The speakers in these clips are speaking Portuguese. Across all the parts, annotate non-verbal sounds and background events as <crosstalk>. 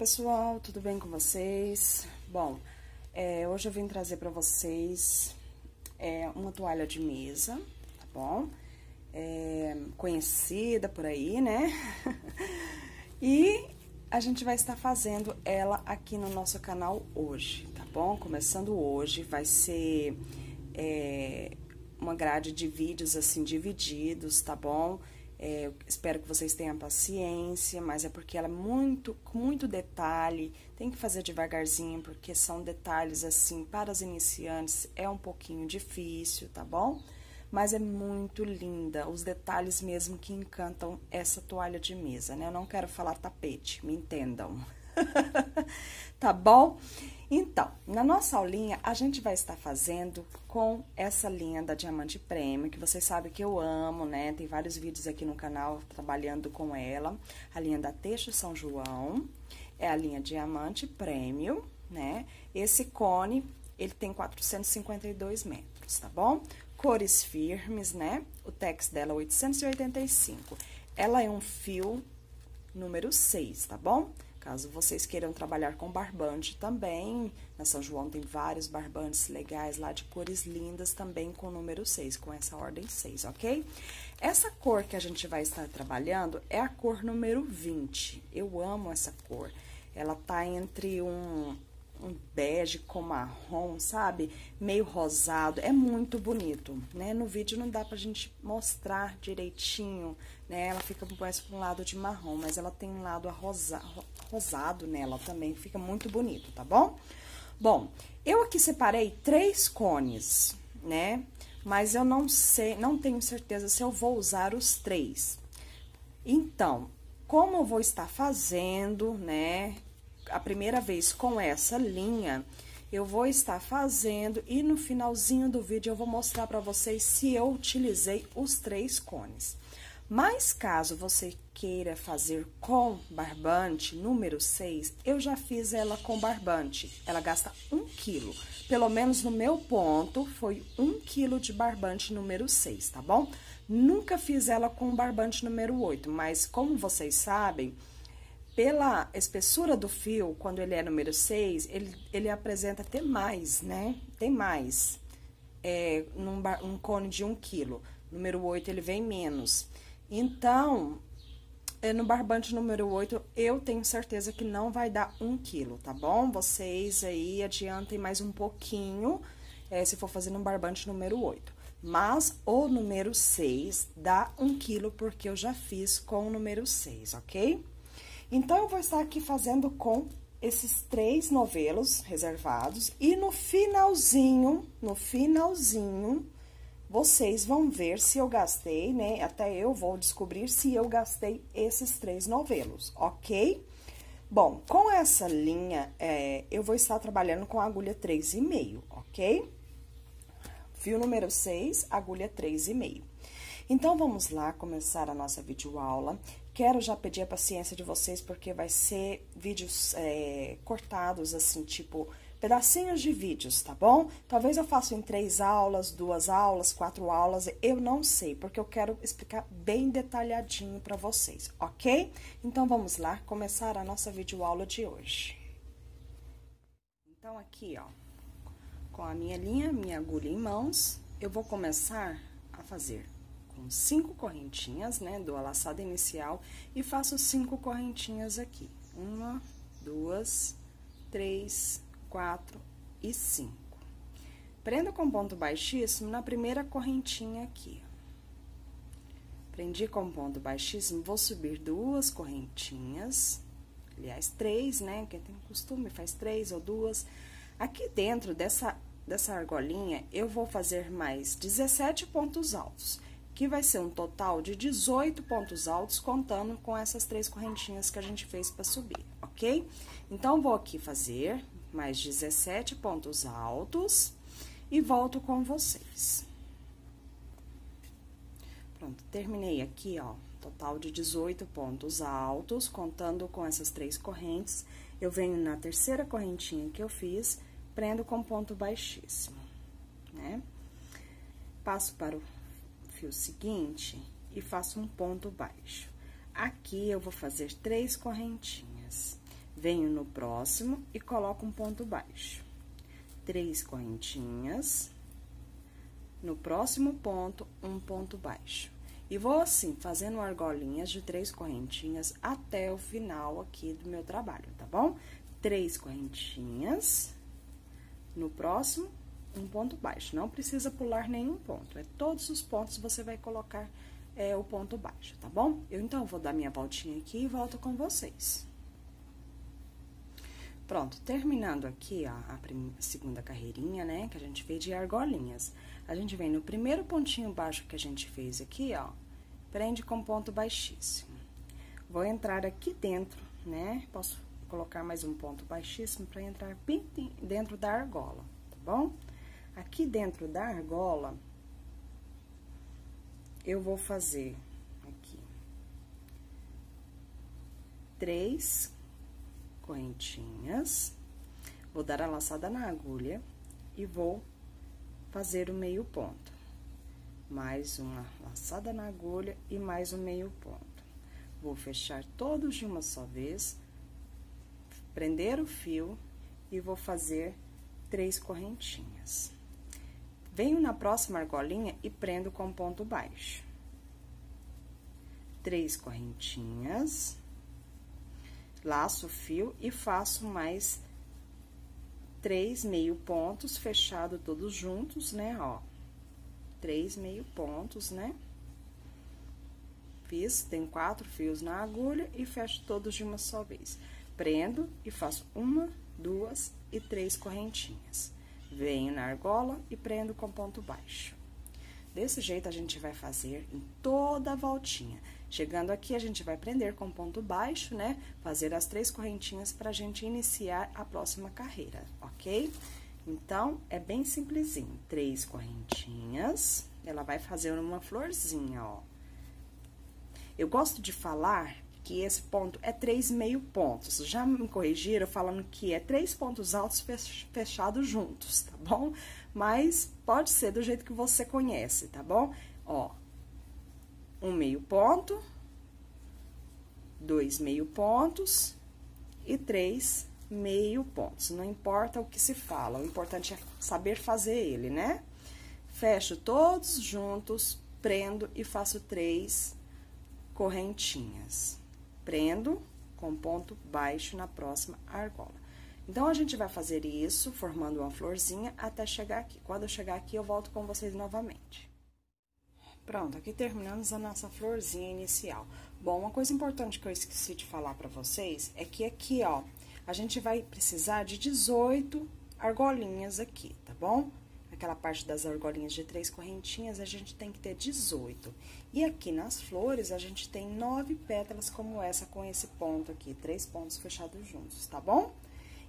Pessoal, tudo bem com vocês? Bom, é, hoje eu vim trazer para vocês é, uma toalha de mesa, tá bom? É, conhecida por aí, né? <laughs> e a gente vai estar fazendo ela aqui no nosso canal hoje, tá bom? Começando hoje, vai ser é, uma grade de vídeos assim divididos, tá bom? É, espero que vocês tenham paciência, mas é porque ela é muito, com muito detalhe, tem que fazer devagarzinho, porque são detalhes assim, para os iniciantes é um pouquinho difícil, tá bom? Mas é muito linda, os detalhes mesmo que encantam essa toalha de mesa, né? Eu não quero falar tapete, me entendam. <laughs> tá bom? Então, na nossa aulinha, a gente vai estar fazendo com essa linha da Diamante Prêmio, que vocês sabem que eu amo, né? Tem vários vídeos aqui no canal trabalhando com ela. A linha da Teixo São João, é a linha Diamante Prêmio, né? Esse cone, ele tem 452 metros, tá bom? Cores firmes, né? O tex dela é 885. Ela é um fio número 6, tá bom? Caso vocês queiram trabalhar com barbante também, na São João tem vários barbantes legais lá de cores lindas também com o número 6, com essa ordem 6, ok? Essa cor que a gente vai estar trabalhando é a cor número 20. Eu amo essa cor. Ela tá entre um um bege com marrom, sabe? Meio rosado, é muito bonito, né? No vídeo não dá pra gente mostrar direitinho, né? Ela fica mais pra um lado de marrom, mas ela tem um lado arrosa, rosado nela também, fica muito bonito, tá bom? Bom, eu aqui separei três cones, né? Mas eu não sei, não tenho certeza se eu vou usar os três. Então, como eu vou estar fazendo, né? A primeira vez com essa linha, eu vou estar fazendo e no finalzinho do vídeo eu vou mostrar para vocês se eu utilizei os três cones. Mas caso você queira fazer com barbante número 6, eu já fiz ela com barbante. Ela gasta 1 quilo. Pelo menos no meu ponto, foi 1 quilo de barbante número 6, tá bom? Nunca fiz ela com barbante número 8, mas como vocês sabem, pela espessura do fio, quando ele é número 6, ele, ele apresenta até mais, né? Tem mais. É, num um cone de 1 um quilo. Número 8, ele vem menos. Então, é, no barbante número 8, eu tenho certeza que não vai dar 1 um quilo, tá bom? Vocês aí adiantem mais um pouquinho, é, se for fazer no barbante número 8. Mas o número 6 dá 1 quilo, porque eu já fiz com o número 6, ok? Então, eu vou estar aqui fazendo com esses três novelos reservados e no finalzinho, no finalzinho, vocês vão ver se eu gastei, né? Até eu vou descobrir se eu gastei esses três novelos, ok? Bom, com essa linha, é, eu vou estar trabalhando com agulha 3,5, ok? Fio número 6, agulha 3,5. Então, vamos lá começar a nossa videoaula. Quero já pedir a paciência de vocês, porque vai ser vídeos é, cortados, assim, tipo, pedacinhos de vídeos, tá bom? Talvez eu faça em três aulas, duas aulas, quatro aulas, eu não sei, porque eu quero explicar bem detalhadinho para vocês, ok? Então, vamos lá começar a nossa videoaula de hoje. Então, aqui, ó, com a minha linha, minha agulha em mãos, eu vou começar a fazer com cinco correntinhas, né, do laçada inicial e faço cinco correntinhas aqui. Uma, duas, três, quatro e cinco. Prendo com ponto baixíssimo na primeira correntinha aqui. Prendi com ponto baixíssimo, vou subir duas correntinhas, aliás, três, né, quem tem costume faz três ou duas. Aqui dentro dessa, dessa argolinha, eu vou fazer mais 17 pontos altos que vai ser um total de 18 pontos altos, contando com essas três correntinhas que a gente fez para subir, ok? Então, vou aqui fazer mais 17 pontos altos e volto com vocês. Pronto, terminei aqui, ó, total de 18 pontos altos, contando com essas três correntes. Eu venho na terceira correntinha que eu fiz, prendo com ponto baixíssimo, né? Passo para o fio seguinte e faço um ponto baixo. Aqui, eu vou fazer três correntinhas. Venho no próximo e coloco um ponto baixo. Três correntinhas. No próximo ponto, um ponto baixo. E vou assim, fazendo argolinhas de três correntinhas até o final aqui do meu trabalho, tá bom? Três correntinhas. No próximo, um ponto baixo. Não precisa pular nenhum ponto. É todos os pontos você vai colocar é, o ponto baixo, tá bom? Eu, então, vou dar minha voltinha aqui e volto com vocês. Pronto, terminando aqui, ó, a, a segunda carreirinha, né, que a gente fez de argolinhas. A gente vem no primeiro pontinho baixo que a gente fez aqui, ó, prende com ponto baixíssimo. Vou entrar aqui dentro, né, posso colocar mais um ponto baixíssimo para entrar bem dentro da argola, tá bom? Aqui dentro da argola, eu vou fazer aqui três correntinhas, vou dar a laçada na agulha e vou fazer o meio ponto. Mais uma laçada na agulha e mais um meio ponto. Vou fechar todos de uma só vez, prender o fio e vou fazer três correntinhas. Venho na próxima argolinha e prendo com ponto baixo. Três correntinhas laço o fio e faço mais três meio pontos fechado todos juntos, né, ó. Três meio pontos, né? Fiz, tem quatro fios na agulha e fecho todos de uma só vez. Prendo e faço uma, duas e três correntinhas. Venho na argola e prendo com ponto baixo. Desse jeito, a gente vai fazer em toda a voltinha. Chegando aqui, a gente vai prender com ponto baixo, né? Fazer as três correntinhas pra gente iniciar a próxima carreira, ok? Então, é bem simplesinho. Três correntinhas, ela vai fazer uma florzinha, ó. Eu gosto de falar que esse ponto é três meio pontos. Já me corrigiram falando que é três pontos altos fechados juntos, tá bom? Mas pode ser do jeito que você conhece, tá bom? Ó, um meio ponto, dois meio pontos e três meio pontos. Não importa o que se fala, o importante é saber fazer ele, né? Fecho todos juntos, prendo e faço três correntinhas. Prendo com ponto baixo na próxima argola. Então, a gente vai fazer isso, formando uma florzinha, até chegar aqui. Quando eu chegar aqui, eu volto com vocês novamente. Pronto, aqui terminamos a nossa florzinha inicial. Bom, uma coisa importante que eu esqueci de falar pra vocês é que aqui, ó, a gente vai precisar de 18 argolinhas aqui, tá bom? Aquela parte das argolinhas de três correntinhas, a gente tem que ter 18. E aqui nas flores, a gente tem nove pétalas como essa, com esse ponto aqui, três pontos fechados juntos, tá bom?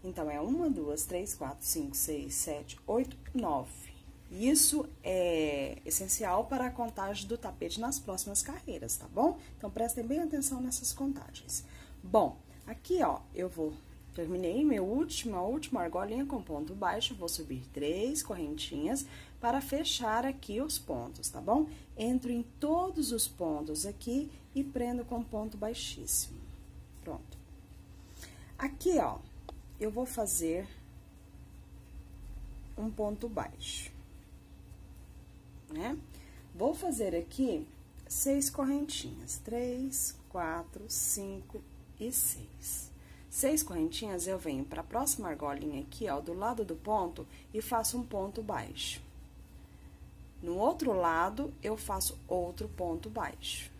Então, é uma, duas, três, quatro, cinco, seis, sete, oito, nove. Isso é essencial para a contagem do tapete nas próximas carreiras, tá bom? Então, prestem bem atenção nessas contagens. Bom, aqui, ó, eu vou... Terminei meu último, a última argolinha com ponto baixo, vou subir três correntinhas para fechar aqui os pontos, tá bom? Entro em todos os pontos aqui e prendo com ponto baixíssimo. Pronto. Aqui, ó, eu vou fazer um ponto baixo né? Vou fazer aqui seis correntinhas, três, quatro, cinco e seis. Seis correntinhas, eu venho para a próxima argolinha aqui, ó, do lado do ponto, e faço um ponto baixo. No outro lado, eu faço outro ponto baixo,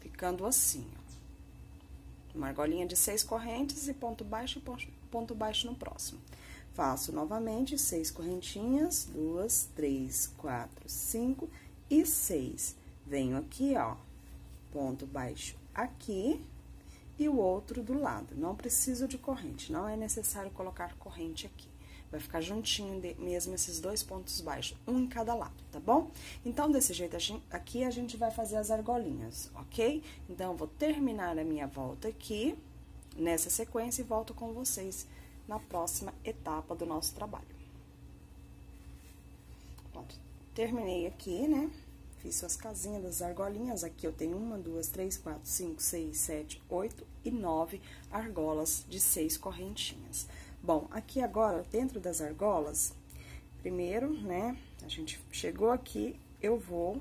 ficando assim, ó. Uma argolinha de seis correntes e ponto baixo ponto baixo no próximo. Faço novamente seis correntinhas, duas, três, quatro, cinco e seis. Venho aqui, ó, ponto baixo aqui e o outro do lado. Não preciso de corrente, não é necessário colocar corrente aqui. Vai ficar juntinho de, mesmo esses dois pontos baixos, um em cada lado, tá bom? Então, desse jeito aqui, a gente vai fazer as argolinhas, ok? Então, vou terminar a minha volta aqui, nessa sequência, e volto com vocês na próxima etapa do nosso trabalho. Pronto, terminei aqui, né? Fiz suas casinhas das argolinhas. Aqui eu tenho uma, duas, três, quatro, cinco, seis, sete, oito e nove argolas de seis correntinhas. Bom, aqui agora, dentro das argolas, primeiro, né, a gente chegou aqui, eu vou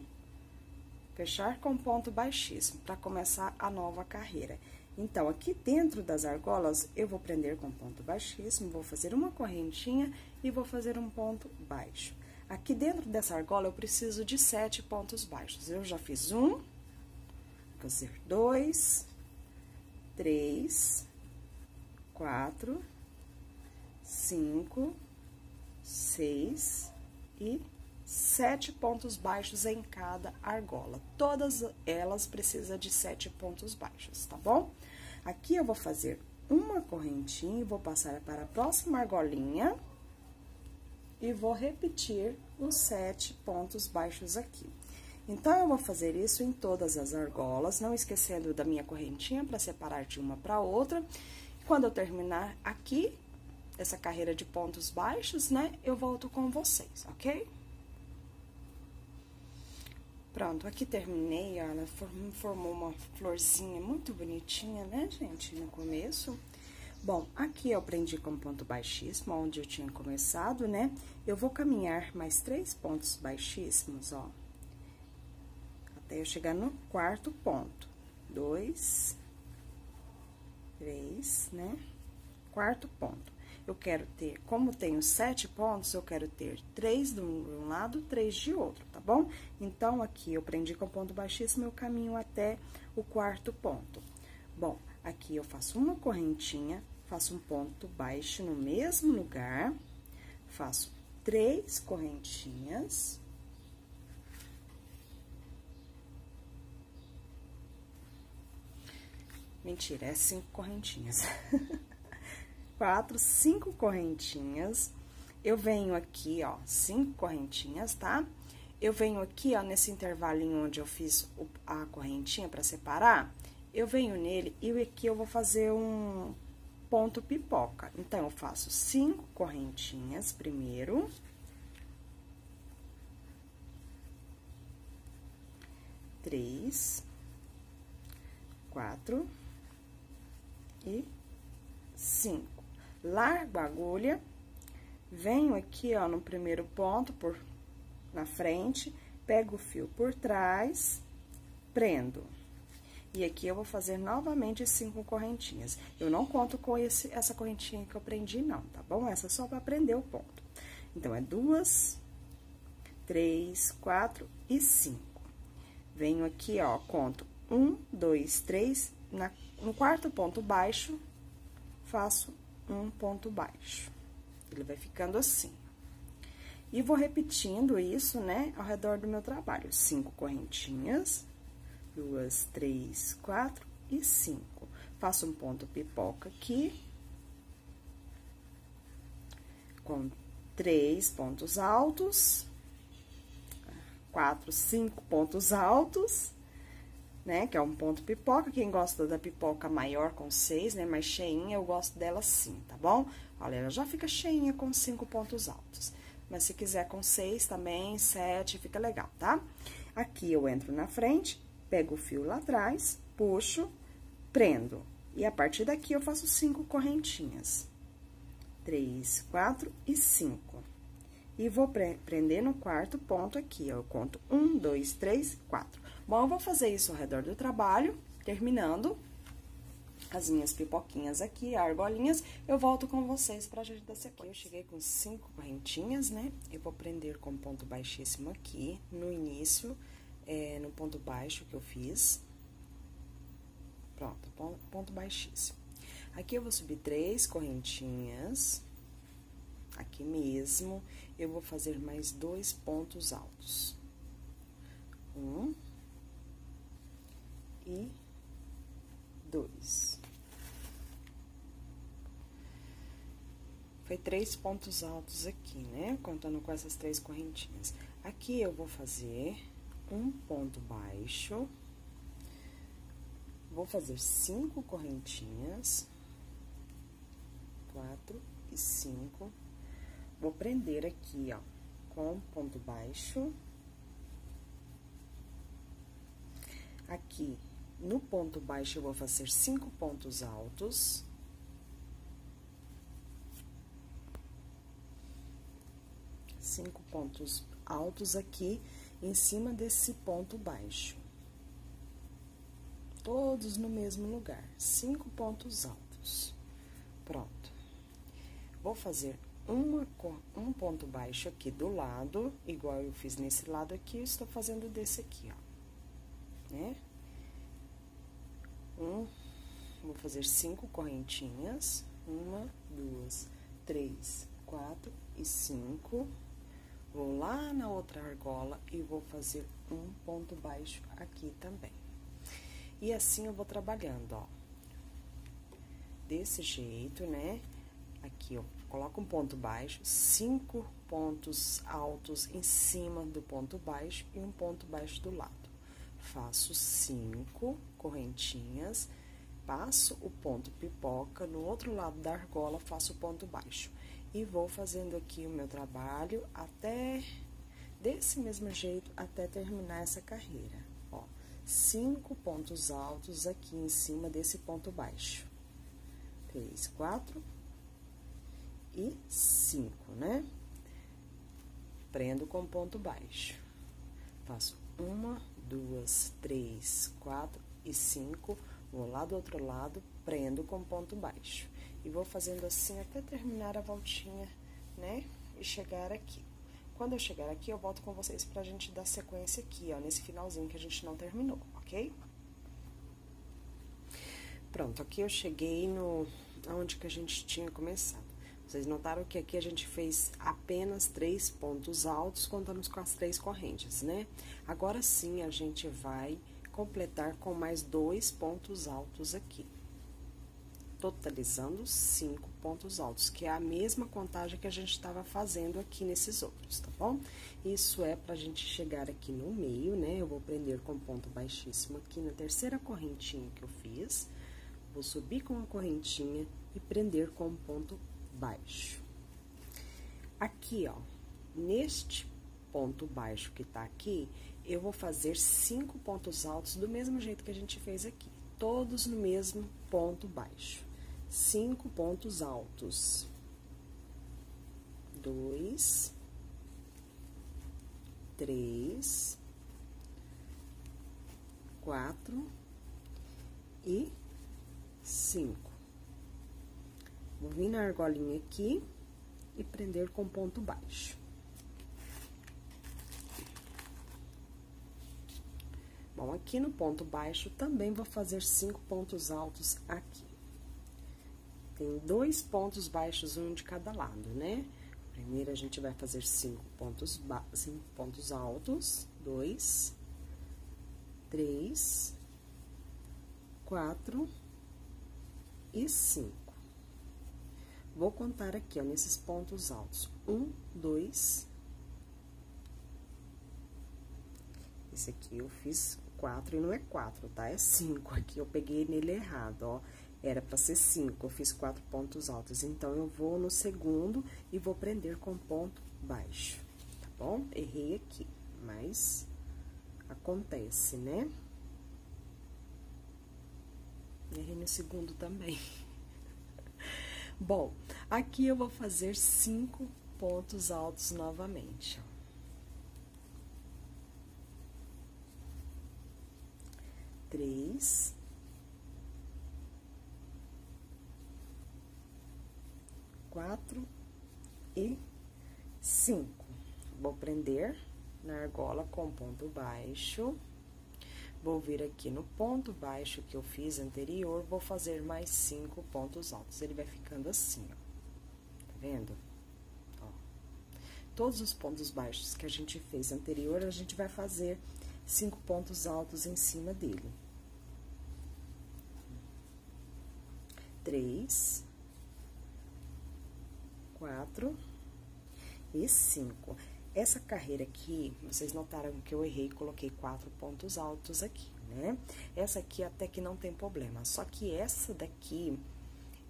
fechar com ponto baixíssimo para começar a nova carreira. Então, aqui dentro das argolas, eu vou prender com ponto baixíssimo, vou fazer uma correntinha e vou fazer um ponto baixo. Aqui dentro dessa argola, eu preciso de sete pontos baixos. Eu já fiz um, vou fazer dois, três, quatro, cinco, seis e sete pontos baixos em cada argola. Todas elas precisam de sete pontos baixos, tá bom? Aqui eu vou fazer uma correntinha e vou passar para a próxima argolinha e vou repetir os sete pontos baixos aqui. Então, eu vou fazer isso em todas as argolas, não esquecendo da minha correntinha para separar de uma para outra. Quando eu terminar aqui, essa carreira de pontos baixos, né, eu volto com vocês, ok? Pronto, aqui terminei, ela formou uma florzinha muito bonitinha, né, gente, no começo. Bom, aqui eu prendi com ponto baixíssimo, onde eu tinha começado, né? Eu vou caminhar mais três pontos baixíssimos, ó. Até eu chegar no quarto ponto. Dois, três, né? Quarto ponto. Eu quero ter, como tenho sete pontos, eu quero ter três de um lado, três de outro, tá bom? Então, aqui eu prendi com ponto baixíssimo, eu caminho até o quarto ponto. Bom, Aqui eu faço uma correntinha, faço um ponto baixo no mesmo lugar, faço três correntinhas. Mentira, é cinco correntinhas. <laughs> Quatro, cinco correntinhas. Eu venho aqui, ó, cinco correntinhas, tá? Eu venho aqui, ó, nesse intervalinho onde eu fiz a correntinha para separar, eu venho nele e aqui eu vou fazer um ponto pipoca. Então, eu faço cinco correntinhas primeiro. Três, quatro e cinco. Largo a agulha, venho aqui, ó, no primeiro ponto, por na frente, pego o fio por trás, prendo. E aqui eu vou fazer novamente cinco correntinhas. Eu não conto com esse, essa correntinha que eu prendi, não, tá bom? Essa é só para prender o ponto. Então, é duas, três, quatro e cinco. Venho aqui, ó, conto um, dois, três, na, no quarto ponto baixo, faço um ponto baixo. Ele vai ficando assim. E vou repetindo isso, né, ao redor do meu trabalho. Cinco correntinhas duas, três, quatro e cinco. Faço um ponto pipoca aqui. Com três pontos altos. Quatro, cinco pontos altos, né? Que é um ponto pipoca. Quem gosta da pipoca maior com seis, né? Mais cheinha, eu gosto dela assim, tá bom? Olha, ela já fica cheinha com cinco pontos altos. Mas se quiser com seis também, sete, fica legal, tá? Aqui eu entro na frente Pego o fio lá atrás, puxo, prendo. E a partir daqui, eu faço cinco correntinhas. Três, quatro e cinco. E vou pre prender no quarto ponto aqui, ó. Eu conto um, dois, três, quatro. Bom, eu vou fazer isso ao redor do trabalho, terminando as minhas pipoquinhas aqui, argolinhas, eu volto com vocês pra gente dar sequência. Eu cheguei com cinco correntinhas, né? Eu vou prender com ponto baixíssimo aqui, no início, é, no ponto baixo que eu fiz. Pronto, ponto baixíssimo. Aqui eu vou subir três correntinhas. Aqui mesmo, eu vou fazer mais dois pontos altos. Um. E dois. Foi três pontos altos aqui, né? Contando com essas três correntinhas. Aqui eu vou fazer um ponto baixo. Vou fazer cinco correntinhas. Quatro e cinco. Vou prender aqui, ó, com ponto baixo. Aqui, no ponto baixo, eu vou fazer cinco pontos altos. Cinco pontos altos aqui em cima desse ponto baixo. Todos no mesmo lugar, cinco pontos altos. Pronto. Vou fazer uma, um ponto baixo aqui do lado, igual eu fiz nesse lado aqui, estou fazendo desse aqui, ó. Né? Um, vou fazer cinco correntinhas. Uma, duas, três, quatro e cinco. Vou lá na outra argola e vou fazer um ponto baixo aqui também. E assim eu vou trabalhando, ó. Desse jeito, né? Aqui, ó, coloco um ponto baixo, cinco pontos altos em cima do ponto baixo e um ponto baixo do lado. Faço cinco correntinhas, passo o ponto pipoca, no outro lado da argola faço o ponto baixo. E vou fazendo aqui o meu trabalho até, desse mesmo jeito, até terminar essa carreira. Ó, cinco pontos altos aqui em cima desse ponto baixo. Três, quatro, e cinco, né? Prendo com ponto baixo. Faço uma, duas, três, quatro e cinco. Vou lá do outro lado, prendo com ponto baixo. E vou fazendo assim até terminar a voltinha, né? E chegar aqui. Quando eu chegar aqui, eu volto com vocês pra gente dar sequência aqui, ó, nesse finalzinho que a gente não terminou, ok? Pronto, aqui eu cheguei no... onde que a gente tinha começado. Vocês notaram que aqui a gente fez apenas três pontos altos, contamos com as três correntes, né? Agora sim, a gente vai completar com mais dois pontos altos aqui. Totalizando cinco pontos altos, que é a mesma contagem que a gente estava fazendo aqui nesses outros, tá bom? Isso é pra gente chegar aqui no meio, né? Eu vou prender com ponto baixíssimo aqui na terceira correntinha que eu fiz. Vou subir com uma correntinha e prender com ponto baixo. Aqui, ó, neste ponto baixo que tá aqui, eu vou fazer cinco pontos altos do mesmo jeito que a gente fez aqui, todos no mesmo ponto baixo. Cinco pontos altos. Dois, três, quatro e cinco. Vou vir na argolinha aqui e prender com ponto baixo. Bom, aqui no ponto baixo também vou fazer cinco pontos altos aqui. Tem dois pontos baixos, um de cada lado, né? Primeiro, a gente vai fazer cinco pontos, cinco pontos altos. Dois, três, quatro e cinco. Vou contar aqui, ó, nesses pontos altos. Um, dois. Esse aqui eu fiz quatro e não é quatro, tá? É cinco. Aqui eu peguei nele errado, ó. Era pra ser cinco, eu fiz quatro pontos altos. Então, eu vou no segundo e vou prender com ponto baixo, tá bom? Errei aqui, mas acontece, né? Errei no segundo também. <laughs> Bom, aqui eu vou fazer cinco pontos altos novamente, ó. Três. Quatro e cinco. Vou prender na argola com ponto baixo. Vou vir aqui no ponto baixo que eu fiz anterior, vou fazer mais cinco pontos altos. Ele vai ficando assim, ó. Tá vendo? Ó. Todos os pontos baixos que a gente fez anterior, a gente vai fazer cinco pontos altos em cima dele. Três, quatro e cinco. Essa carreira aqui, vocês notaram que eu errei, coloquei quatro pontos altos aqui, né? Essa aqui até que não tem problema, só que essa daqui,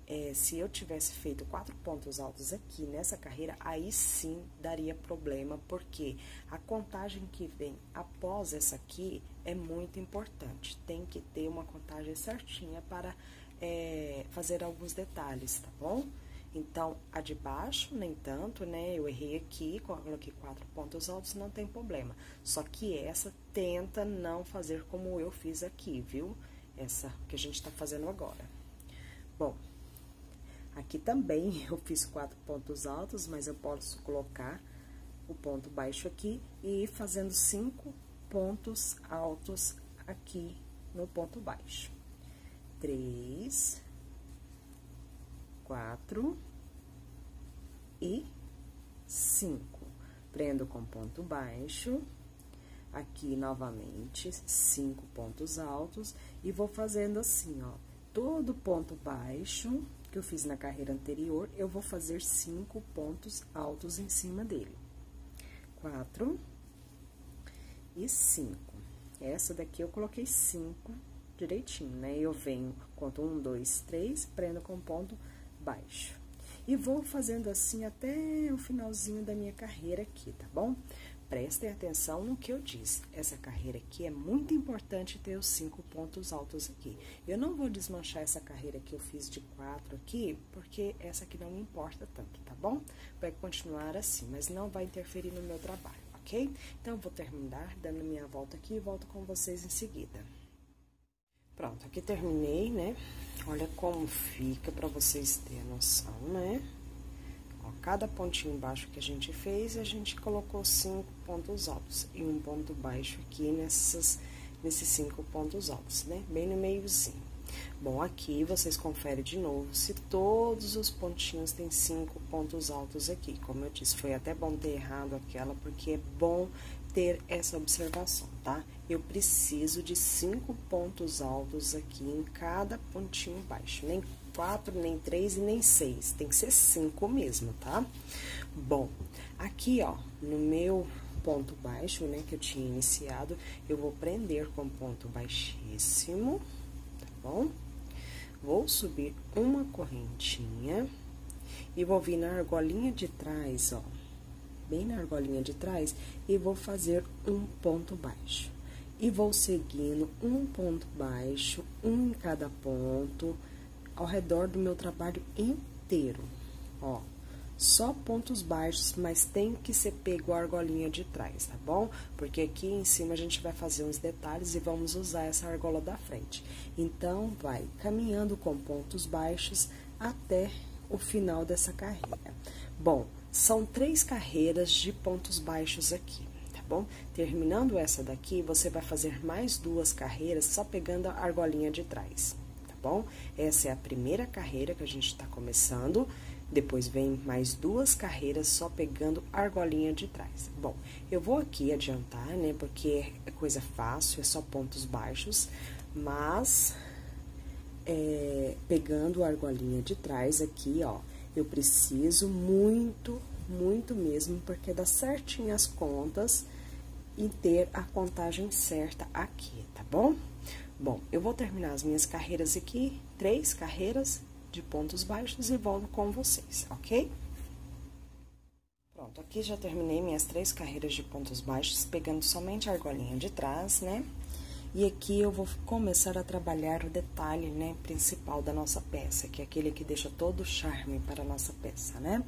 é, se eu tivesse feito quatro pontos altos aqui nessa carreira, aí sim daria problema, porque a contagem que vem após essa aqui é muito importante. Tem que ter uma contagem certinha para é, fazer alguns detalhes, tá bom? Então, a de baixo, nem tanto, né? Eu errei aqui, coloquei quatro pontos altos, não tem problema. Só que essa tenta não fazer como eu fiz aqui, viu? Essa que a gente tá fazendo agora. Bom, aqui também <laughs> eu fiz quatro pontos altos, mas eu posso colocar o ponto baixo aqui e ir fazendo cinco pontos altos aqui no ponto baixo. Três quatro e cinco. Prendo com ponto baixo, aqui novamente, cinco pontos altos, e vou fazendo assim, ó, todo ponto baixo que eu fiz na carreira anterior, eu vou fazer cinco pontos altos em cima dele. Quatro e cinco. Essa daqui eu coloquei cinco direitinho, né? Eu venho, conto um, dois, três, prendo com ponto baixo. E vou fazendo assim até o finalzinho da minha carreira aqui, tá bom? Prestem atenção no que eu disse. Essa carreira aqui é muito importante ter os cinco pontos altos aqui. Eu não vou desmanchar essa carreira que eu fiz de quatro aqui, porque essa aqui não me importa tanto, tá bom? Vai continuar assim, mas não vai interferir no meu trabalho, ok? Então, eu vou terminar dando minha volta aqui e volto com vocês em seguida. Pronto, aqui terminei, né? Olha como fica para vocês terem noção, né? Ó, cada pontinho baixo que a gente fez, a gente colocou cinco pontos altos e um ponto baixo aqui nessas, nesses cinco pontos altos, né? Bem no meiozinho. Bom, aqui vocês conferem de novo se todos os pontinhos têm cinco pontos altos aqui. Como eu disse, foi até bom ter errado aquela, porque é bom ter essa observação, tá? Eu preciso de cinco pontos altos aqui em cada pontinho baixo, nem quatro, nem três e nem seis, tem que ser cinco mesmo, tá? Bom, aqui, ó, no meu ponto baixo, né, que eu tinha iniciado, eu vou prender com ponto baixíssimo, tá bom? Vou subir uma correntinha e vou vir na argolinha de trás, ó, bem na argolinha de trás e vou fazer um ponto baixo. E vou seguindo um ponto baixo, um em cada ponto, ao redor do meu trabalho inteiro, ó. Só pontos baixos, mas tem que ser pego a argolinha de trás, tá bom? Porque aqui em cima a gente vai fazer uns detalhes e vamos usar essa argola da frente. Então, vai caminhando com pontos baixos até o final dessa carreira. Bom, são três carreiras de pontos baixos aqui, tá bom? Terminando essa daqui, você vai fazer mais duas carreiras só pegando a argolinha de trás, tá bom? Essa é a primeira carreira que a gente tá começando. Depois vem mais duas carreiras só pegando a argolinha de trás. Bom, eu vou aqui adiantar, né? Porque é coisa fácil, é só pontos baixos, mas é, pegando a argolinha de trás aqui, ó, eu preciso muito, muito mesmo, porque dá certinho as contas e ter a contagem certa aqui, tá bom? Bom, eu vou terminar as minhas carreiras aqui, três carreiras de pontos baixos e volto com vocês, ok? Pronto, aqui já terminei minhas três carreiras de pontos baixos, pegando somente a argolinha de trás, né? E aqui eu vou começar a trabalhar o detalhe, né, principal da nossa peça, que é aquele que deixa todo o charme para a nossa peça, né?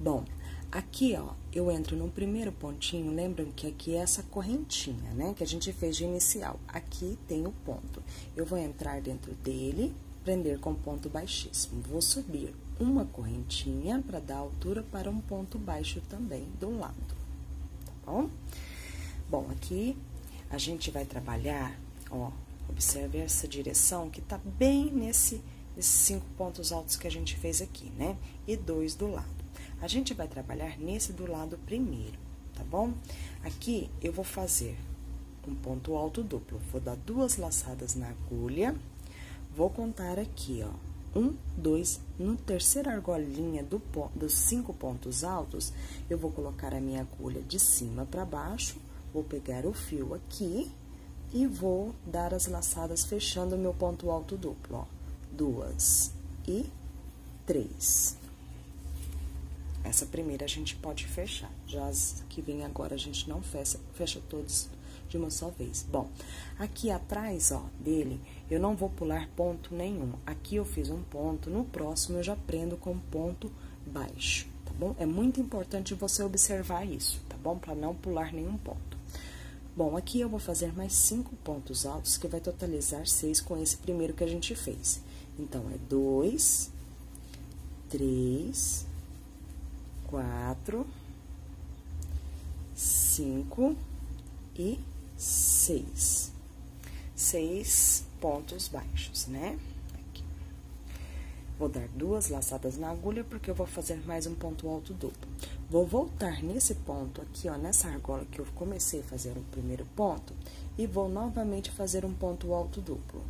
Bom, aqui, ó, eu entro no primeiro pontinho, lembram que aqui é essa correntinha, né, que a gente fez de inicial. Aqui tem o ponto. Eu vou entrar dentro dele, prender com ponto baixíssimo. Vou subir uma correntinha para dar altura para um ponto baixo também do lado, tá bom? Bom, aqui a gente vai trabalhar, ó, observe essa direção que tá bem nesse, nesses cinco pontos altos que a gente fez aqui, né? E dois do lado. A gente vai trabalhar nesse do lado primeiro, tá bom? Aqui eu vou fazer um ponto alto duplo. Vou dar duas laçadas na agulha, vou contar aqui, ó, um, dois, no terceira argolinha do, dos cinco pontos altos, eu vou colocar a minha agulha de cima para baixo, Vou pegar o fio aqui e vou dar as laçadas fechando o meu ponto alto duplo, ó. Duas e três. Essa primeira a gente pode fechar. Já as que vem agora a gente não fecha, fecha todos de uma só vez. Bom, aqui atrás, ó, dele, eu não vou pular ponto nenhum. Aqui eu fiz um ponto, no próximo eu já prendo com ponto baixo, tá bom? É muito importante você observar isso, tá bom? Para não pular nenhum ponto. Bom, aqui eu vou fazer mais cinco pontos altos, que vai totalizar seis com esse primeiro que a gente fez. Então, é dois, três, quatro, cinco e seis. Seis pontos baixos, né? Aqui. Vou dar duas laçadas na agulha, porque eu vou fazer mais um ponto alto duplo. Vou voltar nesse ponto aqui, ó, nessa argola que eu comecei a fazer o primeiro ponto, e vou novamente fazer um ponto alto duplo.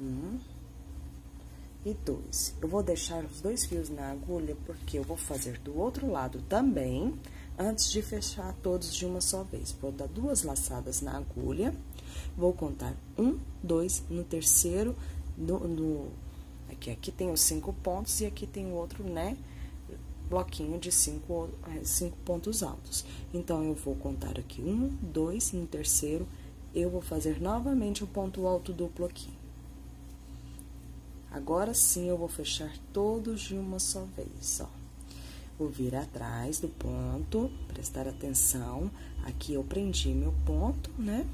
Um e dois. Eu vou deixar os dois fios na agulha, porque eu vou fazer do outro lado também, antes de fechar todos de uma só vez. Vou dar duas laçadas na agulha, vou contar um, dois, no terceiro, no, no aqui, aqui tem os cinco pontos e aqui tem o outro, né, bloquinho de cinco, é, cinco pontos altos. Então, eu vou contar aqui um, dois, no terceiro, eu vou fazer novamente o um ponto alto duplo aqui. Agora sim, eu vou fechar todos de uma só vez, ó. Vou vir atrás do ponto, prestar atenção. Aqui eu prendi meu ponto, né?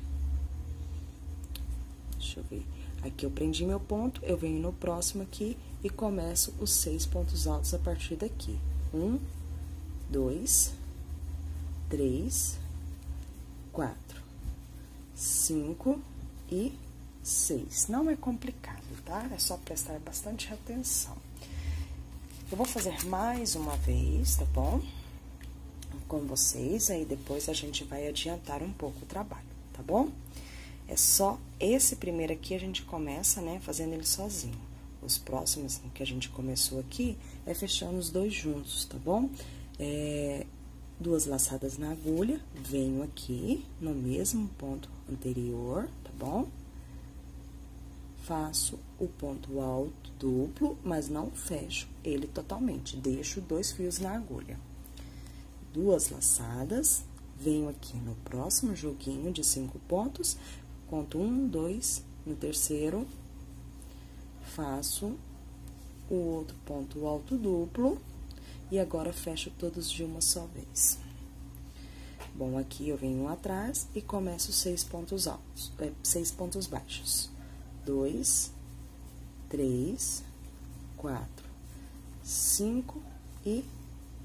Deixa eu ver. Aqui eu prendi meu ponto, eu venho no próximo aqui e começo os seis pontos altos a partir daqui. Um, dois, três, quatro, cinco e seis. Não é complicado tá? É só prestar bastante atenção. Eu vou fazer mais uma vez, tá bom? Com vocês, aí depois a gente vai adiantar um pouco o trabalho, tá bom? É só esse primeiro aqui a gente começa, né, fazendo ele sozinho. Os próximos que a gente começou aqui é fechando os dois juntos, tá bom? É, duas laçadas na agulha, venho aqui no mesmo ponto anterior, tá bom? faço o ponto alto duplo, mas não fecho ele totalmente, deixo dois fios na agulha. Duas laçadas, venho aqui no próximo joguinho de cinco pontos, conto um, dois, no terceiro, faço o outro ponto alto duplo, e agora fecho todos de uma só vez. Bom, aqui eu venho atrás e começo seis pontos altos, é, seis pontos baixos dois, três, quatro, cinco e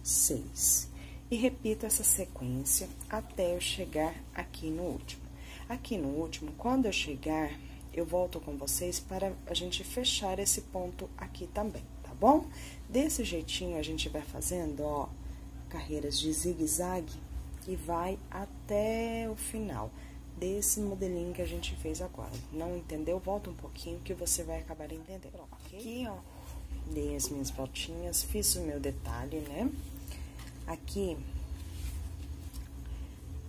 seis. E repito essa sequência até eu chegar aqui no último. Aqui no último, quando eu chegar, eu volto com vocês para a gente fechar esse ponto aqui também, tá bom? Desse jeitinho, a gente vai fazendo, ó, carreiras de zigue-zague e vai até o final desse modelinho que a gente fez agora. Não entendeu? Volta um pouquinho que você vai acabar entendendo. Aqui, ó, dei as minhas voltinhas, fiz o meu detalhe, né? Aqui,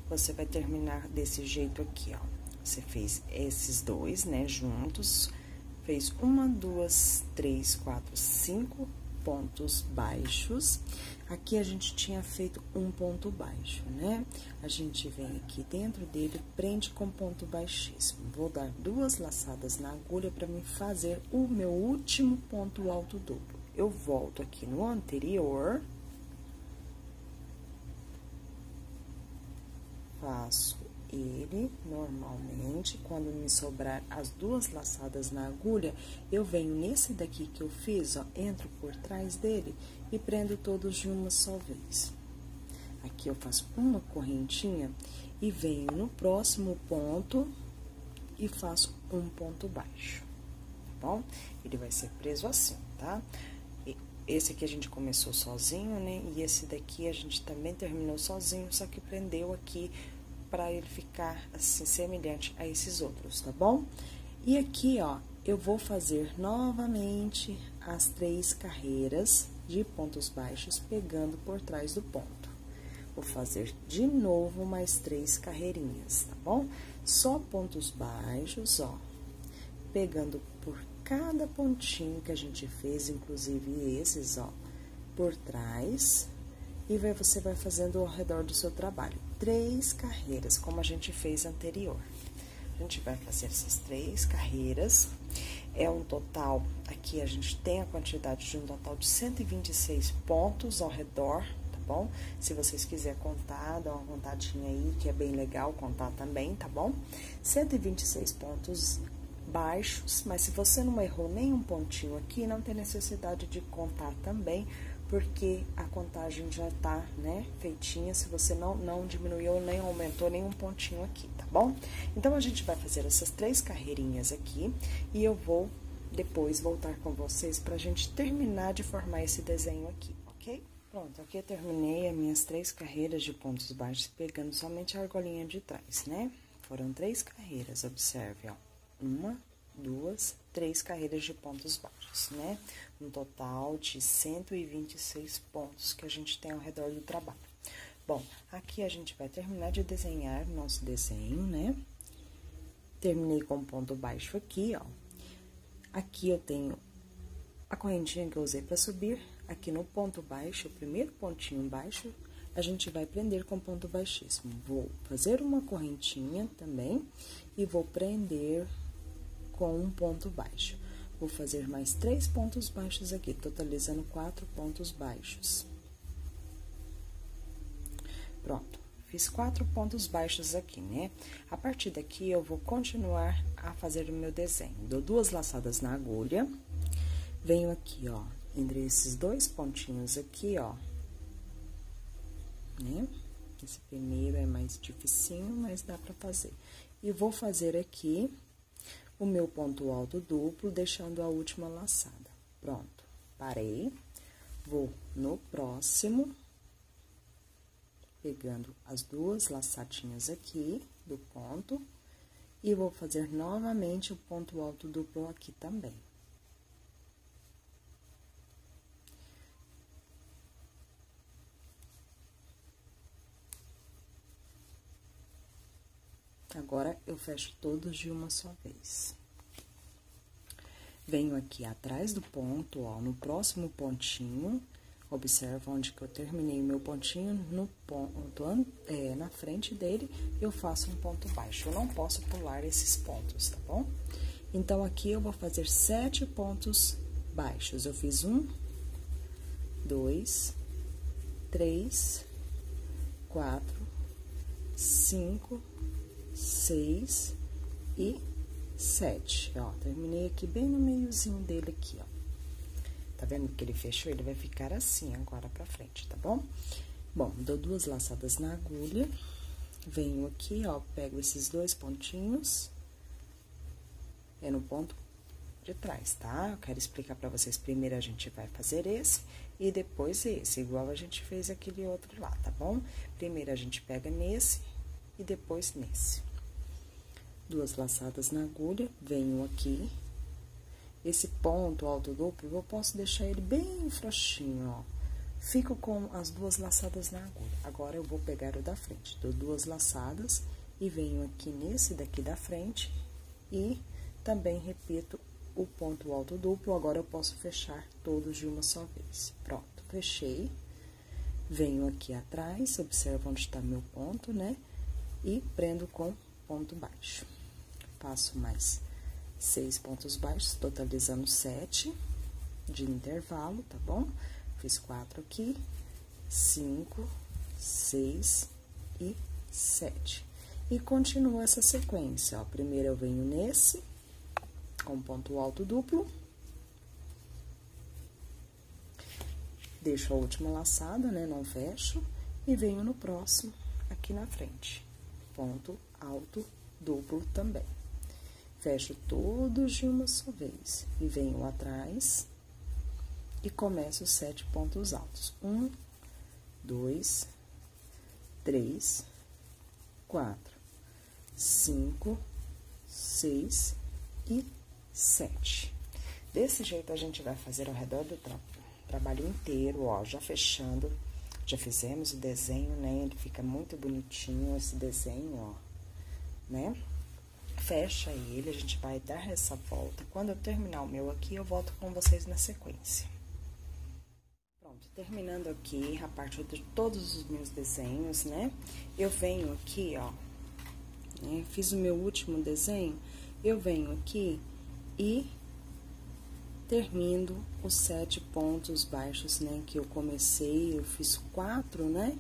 você vai terminar desse jeito aqui, ó. Você fez esses dois, né, juntos. Fez uma, duas, três, quatro, cinco pontos baixos. Aqui a gente tinha feito um ponto baixo, né? A gente vem aqui dentro dele, prende com ponto baixíssimo. Vou dar duas laçadas na agulha para me fazer o meu último ponto alto duplo. Eu volto aqui no anterior. Faço ele normalmente, quando me sobrar as duas laçadas na agulha, eu venho nesse daqui que eu fiz, ó, entro por trás dele e prendo todos de uma só vez. Aqui eu faço uma correntinha e venho no próximo ponto e faço um ponto baixo, tá bom? Ele vai ser preso assim, tá? Esse aqui a gente começou sozinho, né? E esse daqui a gente também terminou sozinho, só que prendeu aqui para ele ficar assim semelhante a esses outros, tá bom? E aqui, ó, eu vou fazer novamente as três carreiras de pontos baixos pegando por trás do ponto. Vou fazer de novo mais três carreirinhas, tá bom? Só pontos baixos, ó, pegando por cada pontinho que a gente fez, inclusive esses, ó, por trás, e você vai fazendo ao redor do seu trabalho três carreiras, como a gente fez anterior. A gente vai fazer essas três carreiras. É um total, aqui a gente tem a quantidade de um total de 126 pontos ao redor, tá bom? Se vocês quiserem contar, dá uma contadinha aí, que é bem legal contar também, tá bom? 126 pontos baixos, mas se você não errou nenhum pontinho aqui, não tem necessidade de contar também, porque a contagem já tá, né, feitinha, se você não, não diminuiu nem aumentou nenhum pontinho aqui, tá bom? Então, a gente vai fazer essas três carreirinhas aqui e eu vou depois voltar com vocês pra gente terminar de formar esse desenho aqui, ok? Pronto, aqui eu terminei as minhas três carreiras de pontos baixos, pegando somente a argolinha de trás, né? Foram três carreiras, observe, ó. Uma, duas, três carreiras de pontos baixos, né? Um total de 126 pontos que a gente tem ao redor do trabalho. Bom, aqui a gente vai terminar de desenhar nosso desenho, né? Terminei com ponto baixo aqui, ó. Aqui eu tenho a correntinha que eu usei para subir. Aqui no ponto baixo, o primeiro pontinho baixo, a gente vai prender com ponto baixíssimo. Vou fazer uma correntinha também e vou prender com um ponto baixo. Vou fazer mais três pontos baixos aqui, totalizando quatro pontos baixos. Pronto, fiz quatro pontos baixos aqui, né? A partir daqui, eu vou continuar a fazer o meu desenho. Dou duas laçadas na agulha, venho aqui, ó, entre esses dois pontinhos aqui, ó, né? Esse primeiro é mais dificinho, mas dá pra fazer. E vou fazer aqui o meu ponto alto duplo, deixando a última laçada. Pronto, parei. Vou no próximo, pegando as duas laçadinhas aqui do ponto, e vou fazer novamente o ponto alto duplo aqui também. Agora, eu fecho todos de uma só vez. Venho aqui atrás do ponto, ó, no próximo pontinho, observa onde que eu terminei o meu pontinho, no ponto, é, na frente dele, eu faço um ponto baixo. Eu não posso pular esses pontos, tá bom? Então, aqui eu vou fazer sete pontos baixos. Eu fiz um, dois, três, quatro, cinco, seis e sete, ó. Terminei aqui bem no meiozinho dele aqui, ó. Tá vendo que ele fechou? Ele vai ficar assim agora pra frente, tá bom? Bom, dou duas laçadas na agulha, venho aqui, ó, pego esses dois pontinhos, é no ponto de trás, tá? Eu quero explicar pra vocês, primeiro a gente vai fazer esse e depois esse, igual a gente fez aquele outro lá, tá bom? Primeiro a gente pega nesse e depois nesse. Duas laçadas na agulha, venho aqui. Esse ponto alto duplo, eu posso deixar ele bem frouxinho, ó. Fico com as duas laçadas na agulha. Agora, eu vou pegar o da frente. Dou duas laçadas e venho aqui nesse daqui da frente e também repito o ponto alto duplo. Agora, eu posso fechar todos de uma só vez. Pronto, fechei. Venho aqui atrás, observa onde está meu ponto, né? E prendo com ponto baixo. Passo mais seis pontos baixos, totalizando sete de intervalo, tá bom? Fiz quatro aqui, cinco, seis e sete. E continuo essa sequência, ó. Primeiro eu venho nesse, com ponto alto duplo. Deixo a última laçada, né? Não fecho. E venho no próximo, aqui na frente ponto alto duplo também. Fecho todos de uma só vez e venho atrás e começo sete pontos altos. Um, dois, três, quatro, cinco, seis e sete. Desse jeito, a gente vai fazer ao redor do tra trabalho inteiro, ó, já fechando já fizemos o desenho, né? Ele fica muito bonitinho esse desenho, ó, né? Fecha ele, a gente vai dar essa volta. Quando eu terminar o meu aqui, eu volto com vocês na sequência. Pronto, terminando aqui a parte de todos os meus desenhos, né? Eu venho aqui, ó, né? Fiz o meu último desenho, eu venho aqui e termino os sete pontos baixos, né? Que eu comecei, eu fiz quatro, né?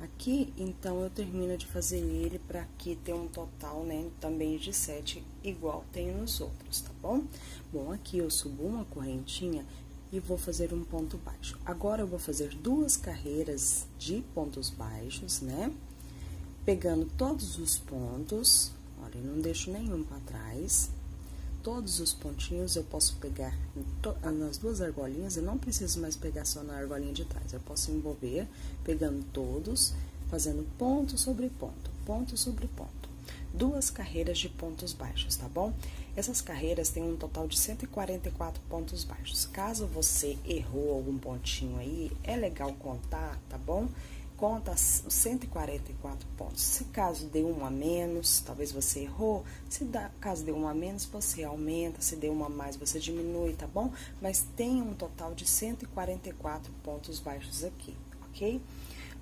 Aqui, então, eu termino de fazer ele para aqui ter um total, né, também de sete, igual tem nos outros, tá bom? Bom, aqui eu subo uma correntinha e vou fazer um ponto baixo. Agora, eu vou fazer duas carreiras de pontos baixos, né? Pegando todos os pontos, olha, eu não deixo nenhum para trás. Todos os pontinhos eu posso pegar nas duas argolinhas, eu não preciso mais pegar só na argolinha de trás. Eu posso envolver, pegando todos, fazendo ponto sobre ponto, ponto sobre ponto duas carreiras de pontos baixos, tá bom? Essas carreiras têm um total de 144 pontos baixos. Caso você errou algum pontinho aí, é legal contar, tá bom? Conta os 144 pontos. Se caso deu um a menos, talvez você errou. Se dá, caso deu um a menos, você aumenta. Se deu uma a mais, você diminui, tá bom? Mas tem um total de 144 pontos baixos aqui, ok?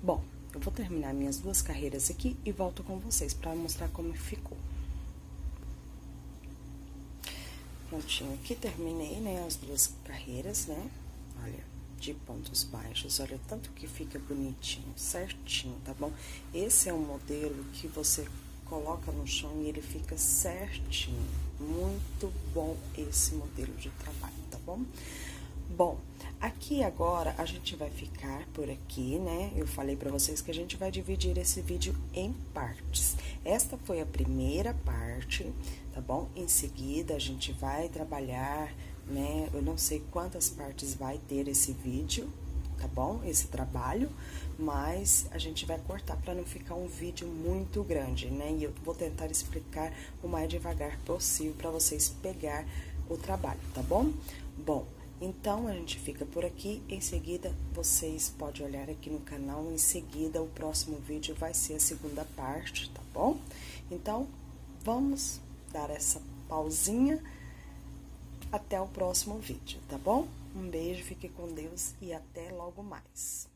Bom, eu vou terminar minhas duas carreiras aqui e volto com vocês para mostrar como ficou. Prontinho, aqui terminei, né, as duas carreiras, né? Olha, de pontos baixos, olha tanto que fica bonitinho, certinho, tá bom? Esse é um modelo que você coloca no chão e ele fica certinho. Muito bom esse modelo de trabalho, tá bom? Bom, aqui agora a gente vai ficar por aqui, né? Eu falei para vocês que a gente vai dividir esse vídeo em partes. Esta foi a primeira parte, tá bom? Em seguida a gente vai trabalhar, né? Eu não sei quantas partes vai ter esse vídeo, tá bom? Esse trabalho, mas a gente vai cortar para não ficar um vídeo muito grande, né? E eu vou tentar explicar o mais devagar possível para vocês pegar o trabalho, tá bom? Bom, então, a gente fica por aqui. Em seguida, vocês podem olhar aqui no canal. Em seguida, o próximo vídeo vai ser a segunda parte, tá bom? Então, vamos dar essa pausinha até o próximo vídeo, tá bom? Um beijo, fique com Deus e até logo mais.